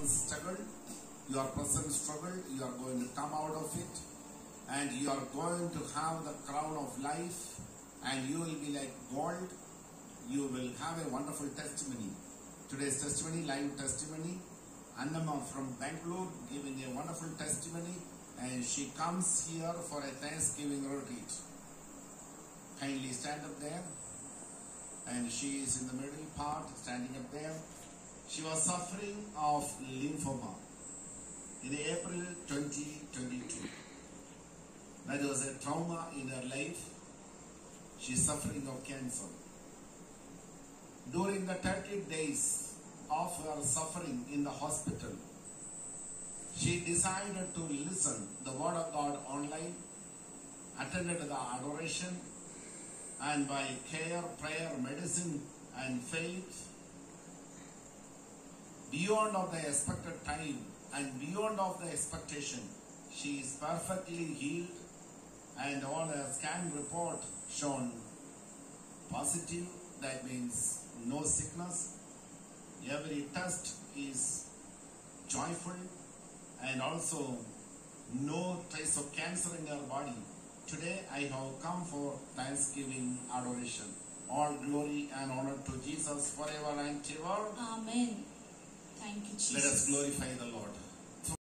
present struggle, your present struggle, you are going to come out of it and you are going to have the crown of life and you will be like gold. You will have a wonderful testimony. Today's testimony, live testimony. Annama from Bangalore giving a wonderful testimony and she comes here for a Thanksgiving retreat. Kindly stand up there and she is in the middle part standing up there. She was suffering of lymphoma in April 2022. That was a trauma in her life. She is suffering of cancer. During the 30 days of her suffering in the hospital, she decided to listen the word of God online, attended the adoration, and by care, prayer, medicine, and faith, beyond of the expected time and beyond of the expectation, she is perfectly healed, and all her scan report shown positive. That means no sickness. Every test is joyful, and also no trace of cancer in her body. Today I have come for thanksgiving adoration. All glory and honor to Jesus forever and ever. Amen. Let us glorify the Lord.